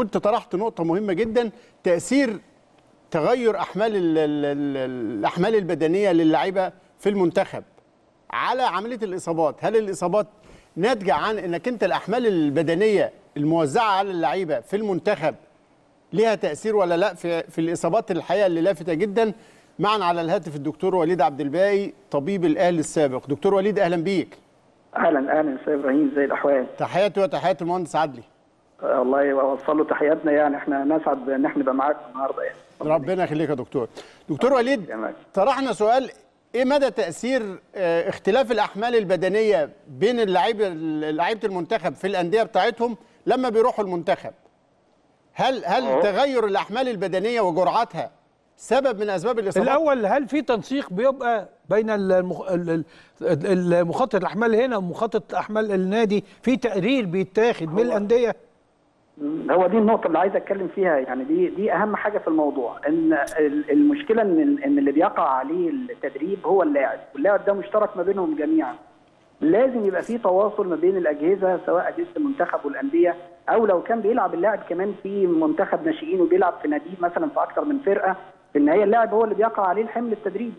كنت طرحت نقطة مهمة جدا تأثير تغير أحمال ال- ال- ال- الأحمال البدنية للاعيبه في المنتخب. على عملية الإصابات هل الإصابات ناتجة عن إنك أنت الأحمال البدنية الموزعة على اللعيبة في المنتخب ليها تأثير ولا لأ في في الإصابات الحقيقة اللي لافتة جدا؟ معنا على الهاتف الدكتور وليد عبد الباقي طبيب الأهلي السابق. دكتور وليد أهلا بيك. أهلا أهلا أستاذ إبراهيم زي الأحوال؟ تحياتي وتحيات المهندس عدلي. الله يوصل له تحياتنا يعني. إحنا نسعد ان إحنا نبقى معاكم النهارده يعني. ربنا يخليك يا دكتور. دكتور وليد. طرحنا سؤال إيه مدى تأثير آه، اختلاف الأحمال البدنية بين اللعيبه لعيبة المنتخب في الأندية بتاعتهم لما بيروحوا المنتخب؟ هل هل أهو. تغير الأحمال البدنية وجرعاتها سبب من أسباب الإصابات؟ الأول هل في تنسيق بيبقى بين المخ... ال- ال- ال- مخطط الأحمال هنا ومخطط احمال النادي في تقرير بيتاخد من الأندية؟ هو دي النقطة اللي عايز أتكلم فيها يعني دي دي أهم حاجة في الموضوع إن ال- المشكلة إن إن اللي بيقع عليه التدريب هو اللاعب، واللاعب ده مشترك ما بينهم جميعا. لازم يبقى في تواصل ما بين الأجهزة سواء أجهزة المنتخب والأندية أو لو كان بيلعب اللاعب كمان في منتخب ناشئين وبيلعب في نادي مثلا في أكتر من فرقة في النهاية اللاعب هو اللي بيقع عليه الحمل التدريبي.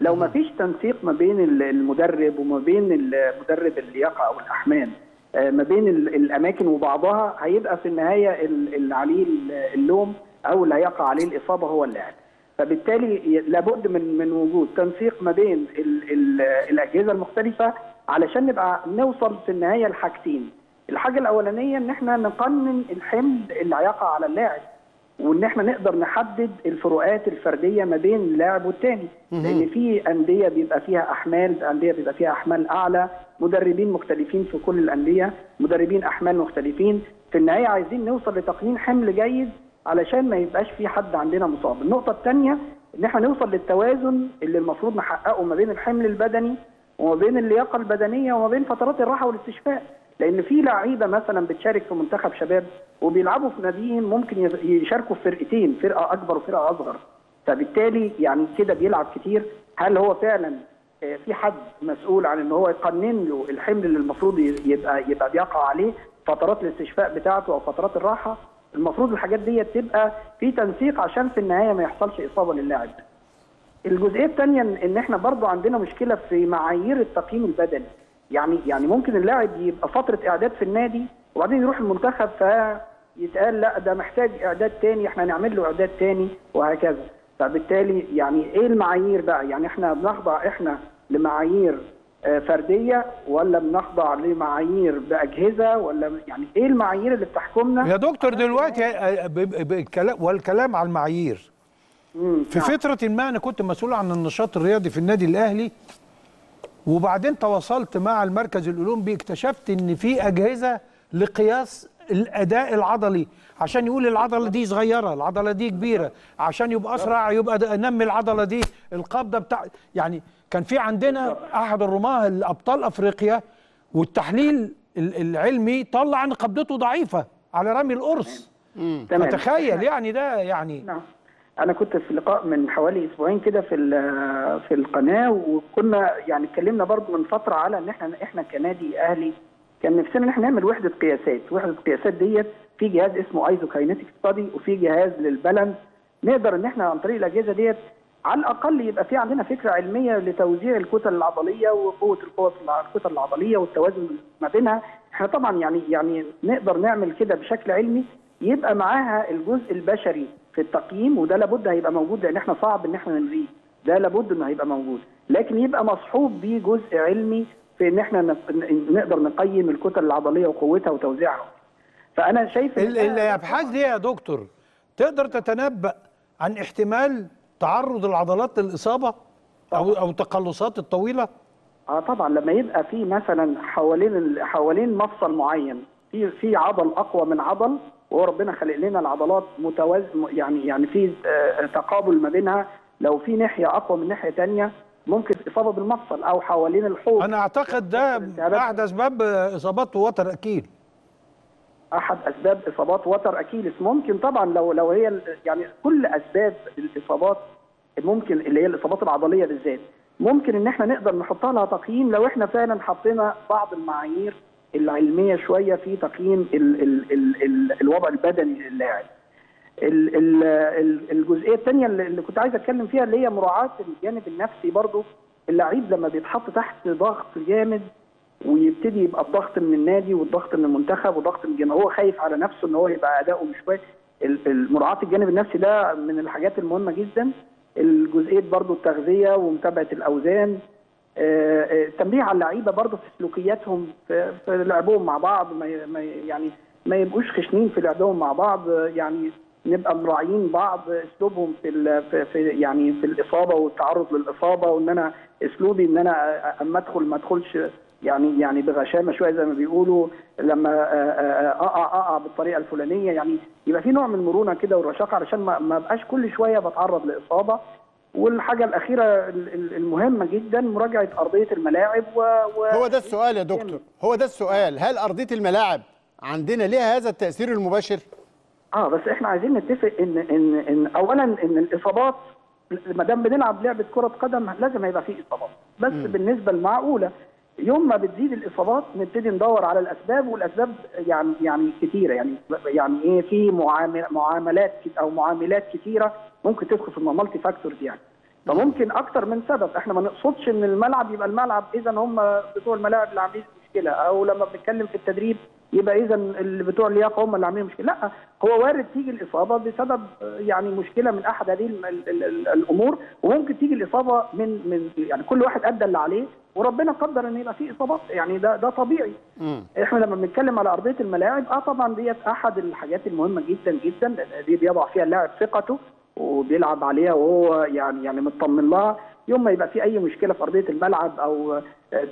لو ما فيش تنسيق ما بين ال- المدرب وما بين المدرب اللياقة أو الأحمال ما بين ال- الأماكن وبعضها هيبقى في النهاية ال- اللي عليه ال- اللوم أو اللي هيقع عليه الإصابة هو اللاعب. فبالتالي لابد من من وجود تنسيق ما بين ال ال الأجهزة المختلفة علشان نبقى نوصل في النهاية لحاجتين. الحاجة الأولانية إن إحنا نقنن الحمل اللي هيقع على اللاعب. وإن إحنا نقدر نحدد الفروقات الفردية ما بين اللاعب والتاني. لأن في أندية بيبقى فيها أحمال أندية بيبقى فيها أحمال أعلى مدربين مختلفين في كل الأندية مدربين أحمال مختلفين. في النهاية عايزين نوصل لتقنين حمل جيد علشان ما يبقاش في حد عندنا مصاب. النقطة الثانية إن إحنا نوصل للتوازن اللي المفروض نحققه ما بين الحمل البدني وما بين اللياقة البدنية وما بين فترات الراحة والاستشفاء. لأن في لعيبة مثلا بتشارك في منتخب شباب وبيلعبوا في ناديين ممكن يشاركوا في فرقتين فرقة أكبر وفرقة أصغر. فبالتالي يعني كده بيلعب كتير. هل هو فعلا آه، في حد مسؤول عن إن هو يقنن له الحمل اللي المفروض يبقى يبقى بيقع عليه؟ فترات الاستشفاء بتاعته أو فترات الراحة؟ المفروض الحاجات دي تبقى في تنسيق عشان في النهاية ما يحصلش إصابة للاعب. الجزئية الثانية إن إحنا برضو عندنا مشكلة في معايير التقييم البدني. يعني يعني ممكن اللاعب يبقى فترة إعداد في النادي وبعدين يروح المنتخب فيتقال لا ده محتاج إعداد تاني إحنا هنعمل له إعداد تاني وهكذا. فبالتالي يعني إيه المعايير بقى؟ يعني إحنا بنخضع إحنا لمعايير آه، فردية ولا بنخضع لمعايير بأجهزة ولا يعني إيه المعايير اللي بتحكمنا؟ يا دكتور دلوقتي آه، بالكلام- والكلام على المعايير. في نعم. فترة ما أنا كنت مسؤول عن النشاط الرياضي في النادي الأهلي وبعدين تواصلت مع المركز الأولمبي اكتشفت إن في أجهزة لقياس الأداء العضلي. عشان يقول العضلة دي صغيرة العضلة دي كبيرة. عشان يبقى أسرع يبقى نمي العضلة دي. القبضة بتاع يعني كان في عندنا أحد الرماة الأبطال أفريقيا والتحليل ال- العلمي طلع إن قبضته ضعيفة على رمي القرص. فتخيل يعني ده يعني نعم. أنا كنت في لقاء من حوالي أسبوعين كده في في القناة وكنا يعني اتكلمنا برضو من فترة على إن إحنا إحنا كنادي أهلي كان نفسنا إن إحنا نعمل وحدة قياسات. وحدة القياسات ديت في جهاز اسمه isokinetic study وفي جهاز لل balance نقدر إن إحنا عن طريق الأجهزة ديت على الأقل يبقى في عندنا فكرة علمية لتوزيع الكتل العضلية وقوة القوة الكتل العضلية والتوازن ما بينها. إحنا طبعا يعني يعني نقدر نعمل كده بشكل علمي يبقى معاها الجزء البشري. في التقييم وده لابد هيبقى موجود لأن إحنا صعب إن إحنا نلغيه. ده لابد إنه هيبقى موجود. لكن يبقى مصحوب بيه جزء علمي في إن إحنا نقدر نقيم الكتل العضلية وقوتها وتوزيعها. فأنا شايف الابحاث دي يا دكتور؟ تقدر تتنبأ عن احتمال تعرض العضلات للاصابه أو أو تقلصات الطويلة؟ آه طبعا لما يبقى في مثلا حوالين ال- حوالين مفصل معين في في عضل أقوى من عضل وهو ربنا خلق لنا العضلات متوازن يعني يعني في آه، تقابل ما بينها. لو في ناحية أقوى من ناحية ثانية ممكن إصابة بالمفصل أو حوالين الحوض. أنا أعتقد ده. احد أسباب إصابات وتر أكيد. أحد أسباب إصابات وتر اكيلس ممكن طبعا لو لو هي يعني كل أسباب الإصابات ممكن اللي هي الإصابات العضلية بالذات ممكن إن إحنا نقدر نحطها لها تقييم لو إحنا فعلا حطينا بعض المعايير العلمية شوية في تقييم ال ال ال ال الوضع البدني للاعب. ال- ال- ال- الجزئية الثانية اللي كنت عايز أتكلم فيها اللي هي مراعاة الجانب النفسي برضو. اللعيب لما بيتحط تحت ضغط جامد ويبتدي يبقى الضغط من النادي والضغط من المنتخب وضغط من الجماهير هو خايف على نفسه إن هو يبقى أداؤه مش كويس. مراعاة الجانب النفسي ده من الحاجات المهمة جدا. الجزئية برضو التغذية ومتابعة الأوزان آه، آه، التنبيه على اللعيبة برضو في سلوكياتهم في, لعبهم مع بعض ما يعني ما يبقوش خشنين في لعبهم مع بعض يعني نبقى مراعيين بعض أسلوبهم في, في, يعني في الإصابة والتعرض للإصابة وإن أنا أسلوبي إن أنا أما أدخل ما أدخلش يعني يعني بغشامة شوية زي ما بيقولوا لما أقع أقع بالطريقة الفلانية يعني يبقى في نوع من المرونه كده والرشاقه علشان ما أبقاش كل شوية بتعرض لإصابة. والحاجة الأخيرة ال- ال- المهمة جدا مراجعة أرضية الملاعب و... و... هو ده السؤال يا دكتور. هو ده السؤال. هل أرضية الملاعب عندنا ليها هذا التأثير المباشر؟ آه بس إحنا عايزين نتفق ان ان إن اولا إن الإصابات ما دام بنلعب لعبة كرة قدم لازم هيبقى فيه إصابات. بس م. بالنسبة المعقولة يوم ما بتزيد الإصابات نبتدي ندور على الأسباب والأسباب يعني يعني كتيرة. يعني يعني إيه؟ في معامل معاملات أو معاملات كتيرة ممكن تدخل في ال multifactors يعني. فممكن أكتر من سبب. إحنا ما نقصدش إن الملعب يبقى الملعب اذا هم بتوع الملاعب اللي عاملين مشكلة. أو لما بنتكلم في التدريب يبقى اذا اللي بتوع اللياقة هم اللي عاملين مشكلة. لأ هو وارد تيجي الإصابة بسبب يعني مشكلة من أحد هذه ال- ال- ال- ال- الأمور. وممكن تيجي الإصابة من من يعني كل واحد أدى اللي عليه. وربنا قدر إن يبقى فيه إصابات. يعني ده ده طبيعي. مم. إحنا لما بنتكلم على أرضية الملاعب آه طبعا ديت أحد الحاجات المهمة جدا جدا. دي بيضع فيها اللاعب ثقته. وبيلعب عليها وهو يعني يعني مطمن لها. يوم ما يبقى في أي مشكلة في أرضية الملعب أو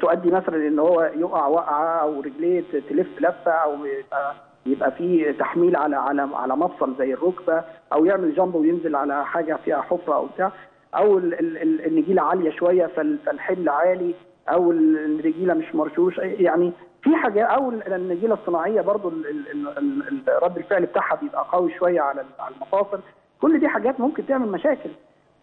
تؤدي مثلا إن هو يقع وقعة أو رجليه تلف لفة أو يبقى يبقى في تحميل على على على مفصل زي الركبة أو يعمل جامب وينزل على حاجة فيها حفرة أو بتاع. أو ال- ال- ال- النجيلة عالية شوية فال- فالحمل عالي أو النجيله مش مرشوش. يعني في حاجة أو النجيلة الصناعية برضو رد الفعل بتاعها بيبقى قوي شوية على المفاصل. كل دي حاجات ممكن تعمل مشاكل.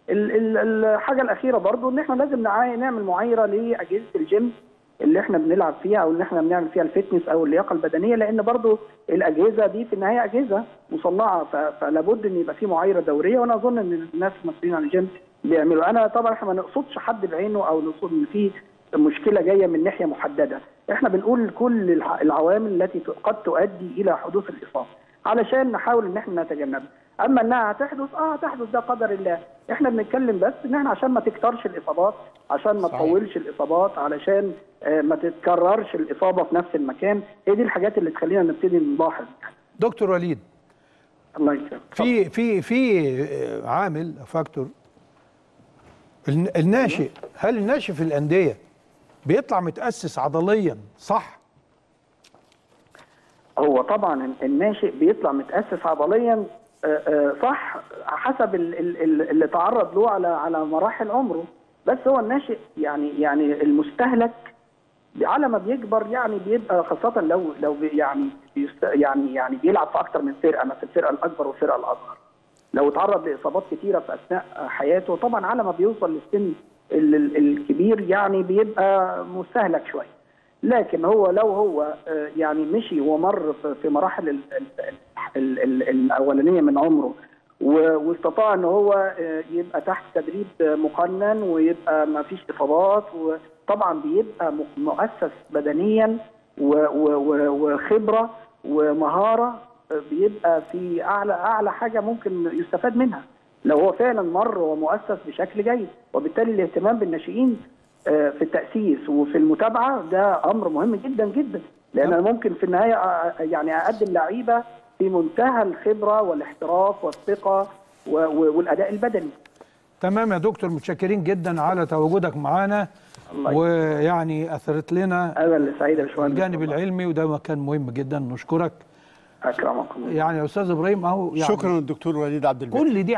ال- ال- الحاجة الأخيرة برضو إن إحنا لازم نعمل معايرة لأجهزة الجيم اللي إحنا بنلعب فيها أو اللي إحنا بنعمل فيها ال fitness أو اللياقة البدنية لأن برضو الأجهزة دي في النهاية أجهزة مصنعة فلابد إن يبقى في معايرة دورية وأنا أظن إن الناس المسؤولين عن الجيم بيعملوا. أنا طبعا إحنا ما نقصدش حد بعينه أو نقصد إن في مشكلة جاية من ناحية محددة. إحنا بنقول كل الع- العوامل التي قد تؤدي إلى حدوث الإصابة. علشان نحاول إن إحنا نتجنبها أما إنها هتحدث آه هتحدث ده قدر الله. إحنا بنتكلم بس إن إحنا عشان ما تكترش الإصابات عشان ما. تطولش الإصابات علشان آه ما تتكررش الإصابة في نفس المكان. هي دي الحاجات اللي تخلينا نبتدي نلاحظ. دكتور وليد. الله يكرمك. في في في عامل فاكتور الن- الناشئ. هل الناشئ في الأندية بيطلع متأسس عضليا صح؟ طبعا الناشئ بيطلع متأسس عضليا آه، آه، صح حسب ال- ال- ال- اللي تعرض له على على مراحل عمره بس هو الناشئ يعني يعني المستهلك على ما بيكبر يعني بيبقى خاصة لو لو يعني يعني يعني بيلعب في أكتر من فرقة مثلا الفرقة الأكبر والفرقة الأصغر. لو تعرض لإصابات كتيرة في أثناء حياته طبعا على ما بيوصل للسن ال- ال- الكبير يعني بيبقى مستهلك شوية. لكن هو لو هو آه، يعني مشي ومر في- مراحل ال- ال- ال- ال- الأولانية من عمره واستطاع إن هو آه، يبقى تحت تدريب مقنن ويبقى ما فيش اصابات وطبعا بيبقى مؤسس بدنيا وخبرة ومهارة آه، بيبقى في اعلى أعلى حاجة ممكن يستفاد منها. لو هو فعلا مر ومؤسس بشكل جيد وبالتالي الاهتمام بالناشئين في التأسيس وفي المتابعة ده أمر مهم جدا جدا. لأن أنا ممكن في النهاية آه، يعني أقدم لعيبة في منتهى الخبرة والاحتراف والثقة والأداء البدني. تمام يا دكتور متشكرين جدا على تواجدك معانا. ويعني أثرت لنا أنا اللي سعيد يا باشمهندس. الجانب. العلمي وده كان مهم جدا. نشكرك. أكرمكم. الله يعني يا أستاذ إبراهيم أهو يعني شكرا للدكتور وليد عبد الباقي. كل دي